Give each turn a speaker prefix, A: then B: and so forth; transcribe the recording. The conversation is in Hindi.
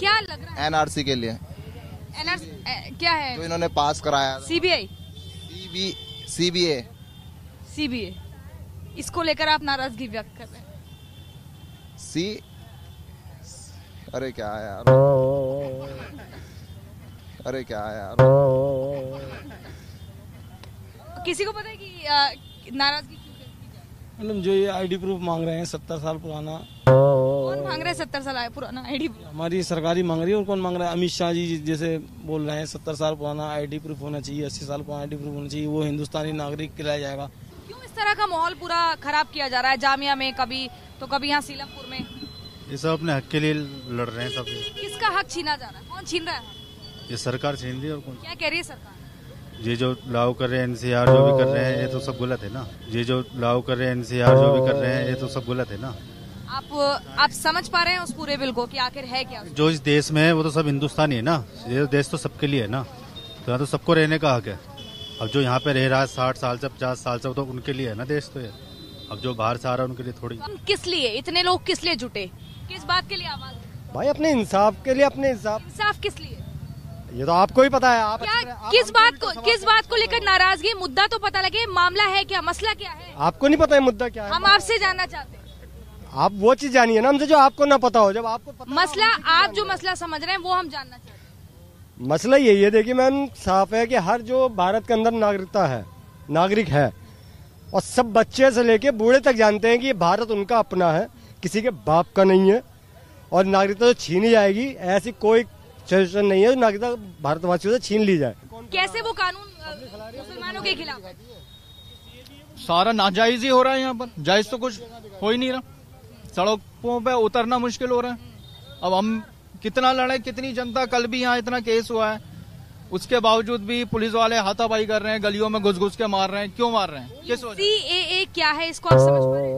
A: क्या लग रहा है?
B: एनआरसी के लिए।
A: एनआरसी क्या है?
B: जो इन्होंने पास कराया
A: सीबीआई।
B: CB CBA.
A: सीबीए। इसको लेकर आप नाराज़गी व्यक्त कर रहे हैं।
B: सी अरे क्या है यार। अरे क्या है यार।
A: किसी को पता है कि नाराज़गी क्यों की जा है?
C: मतलब ये आईडी प्रूफ मांग रहे हैं सत्तर साल पुराना।
A: मांग रहे हैं सत्तर साल आए पुराना आईडी
C: हमारी सरकारी मांग रही है और कौन मांग रहा है? अमित शाह जी जैसे बोल रहे हैं सत्तर साल पुराना आईडी प्रूफ होना चाहिए अस्सी साल पुराना आईडी प्रूफ होना चाहिए वो हिंदुस्तानी नागरिक किलाया जाएगा।
A: क्यों इस तरह का माहौल पूरा खराब किया जा रहा है? जामिया में कभी तो कभी यहाँ सीलमपुर में?
D: ये सब अपने हक के लिए लड़ रहे हैं सब।
A: किसका हक छीना जा रहा है? कौन छीन रहा है?
D: ये सरकार छीन रही है और कौन?
A: क्या कह रही है सरकार?
D: ये जो लागू कर रहे हैं एनसीआर जो भी कर रहे हैं ये तो सब गलत है ना? ये जो लागू कर रहे हैं एनसीआर जो भी कर रहे हैं ये तो सब गलत है ना?
A: आप आप समझ पा रहे हैं उस पूरे बिल को कि आखिर है क्या
D: जो इस देश में है वो तो सब हिंदुस्तानी है ना? ये देश तो सबके लिए है ना? तो यहाँ तो सबको रहने का हक है। अब जो यहाँ पे रह रहा है साठ साल से पचास साल से तो उनके लिए है ना देश तो ये? अब जो बाहर से आ रहा है उनके लिए थोड़ी।
A: हम किस लिए? इतने लोग किस लिए जुटे? किस बात के लिए आवाज़?
E: भाई अपने इंसाफ के लिए अपने इंसाफ
A: इंसाफ किस लिए?
E: ये तो आपको ही पता है आप
A: क्या
E: आप-
A: किस बात को किस बात को लेकर नाराज़गी? मुद्दा तो पता लगे मामला है क्या मसला क्या है?
E: आपको नहीं पता है मुद्दा क्या है।
A: हम आपसे जानना चाहते हैं।
E: आप वो चीज़ जानिए ना हमसे जो आपको ना पता हो जब आपको पता
A: मसला आप जो मसला समझ रहे हैं वो हम जानना चाहते हैं।
E: मसला यही है देखिए मैम साफ़ है कि हर जो भारत के अंदर नागरिकता है नागरिक है और सब बच्चे से लेके बूढ़े तक जानते हैं कि ये भारत उनका अपना है किसी के बाप का नहीं है और नागरिकता तो छीनी जाएगी ऐसी कोई सजेशन नहीं है जो नागरिकता भारतवासियों से छीन ली जाए।
A: कैसे वो कानून मुसलमानों के खिलाफ?
F: सारा नाजायज ही हो रहा है यहाँ पर जायज़ तो कुछ हो ही नहीं रहा। सड़कों पे उतरना मुश्किल हो रहा है। अब हम कितना लड़े, कितनी जनता कल भी यहाँ इतना केस हुआ है। उसके बावजूद भी पुलिस वाले हाथापाई कर रहे हैं, गलियों में घुस घुस के मार रहे हैं। क्यों मार रहे हैं? किस वजह
A: क्या है? इसको आप समझ पा रहे हैं?